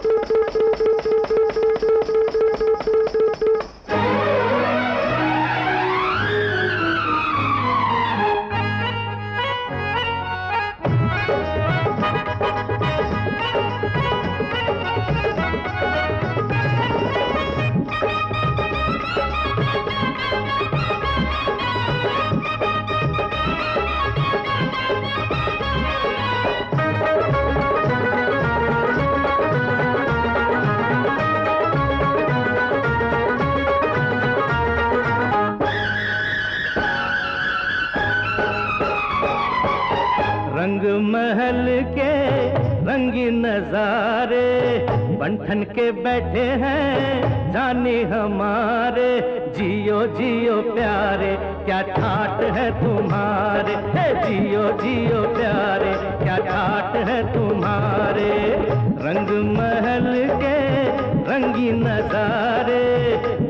きれいきれい。रंगीन नजारे, बंठन के बैठे हैं, जाने हमारे, जियो जियो प्यारे, क्या ठाट है तुम्हारे? जियो जियो प्यारे, क्या ठाट है तुम्हारे?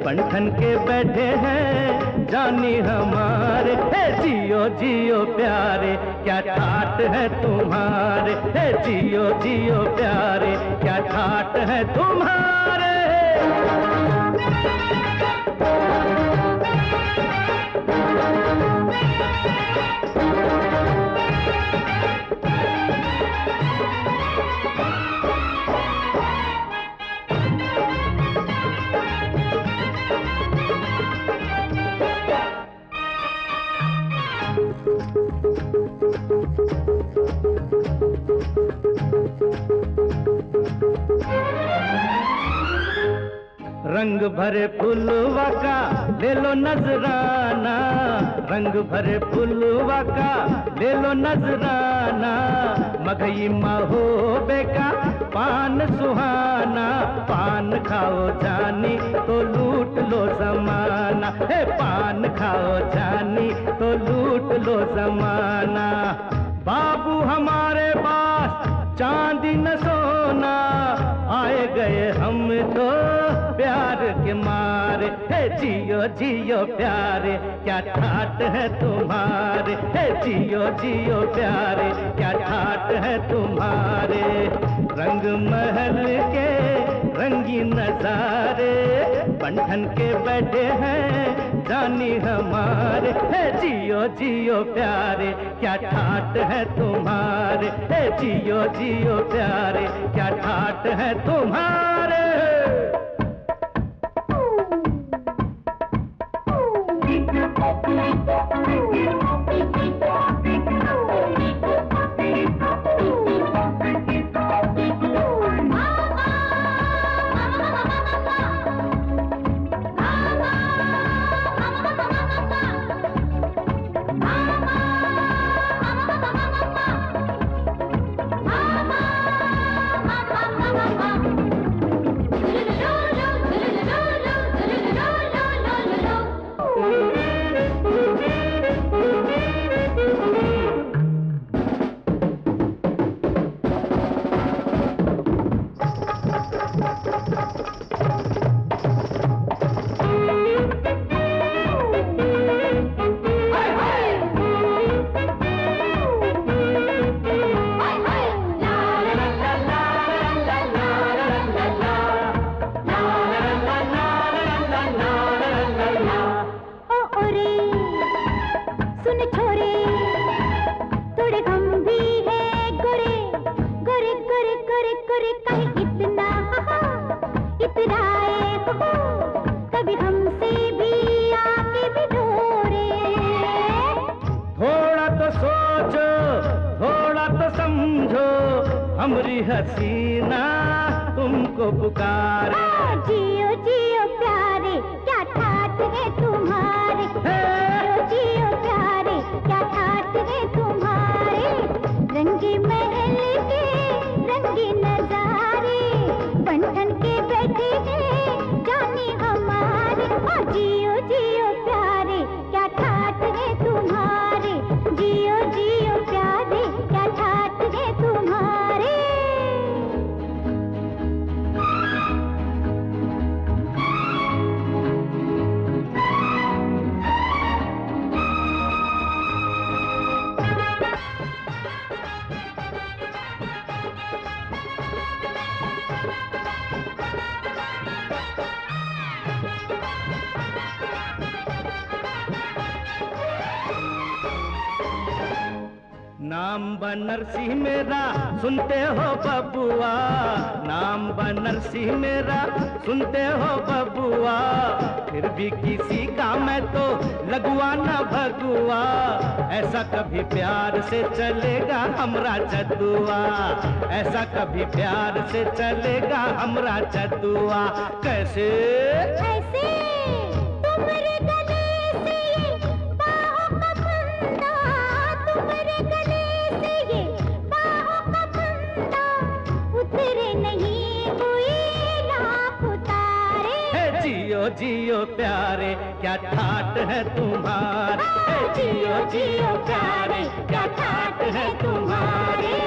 बंठन के बैठे हैं। जानी हमारे, हे जियो जियो प्यारे, क्या ठाट है तुम्हारे? हे जियो जियो प्यारे, क्या ठाट है तुम्हारे? रंग भरे फुलवा का ले लो नजराना। रंग भरे फुलवा का ले लो नजराना। मगई महो बेका पान सुहाना। पान खाओ जानी तो लूट लो जमाना। हे पान खाओ जानी तो लूट लो जमाना। बाबू हमारे जियो प्यारे, क्या ठाट है तुम्हारे? हे जियो जियो प्यारे, क्या ठाट है तुम्हारे? रंग महल के रंगीन नजारे, बंधन के बैठे हैं, जानी हमारे। हे जियो जियो प्यारे, क्या ठाट है तुम्हारे? हे जियो जियो प्यारे, क्या ठाट है तुम्हारे? हमरी हसीना तुमको पुकारे। जियो जियो। नाम बनरसी मेरा, सुनते हो बबुआ। नाम बनरसी मेरा, सुनते हो बबुआ। फिर भी किसी का मैं तो लगुआ न भगुआ। ऐसा कभी प्यार से चलेगा हमरा चतुआ। ऐसा कभी प्यार से चलेगा हमरा चतुआ। कैसे? ऐसे? प्यारे क्या ठाट है तुम्हारे? जियो जियो प्यारे क्या ठाट है तुम्हारे?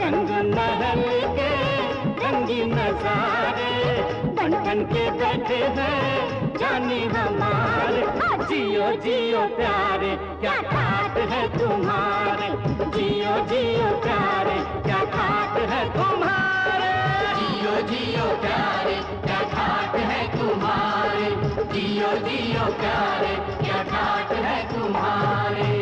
रंग महल के रंगी नजारे बन के बैठे हैं जानी हमारे। जियो जियो प्यारे क्या ठाट है तुम्हारे? जियो जियो प्यारे क्या ठाट है तुम्हारे? जियो जियो प्यारे जियो जियो प्यारे क्या ठाट है तुम्हारे?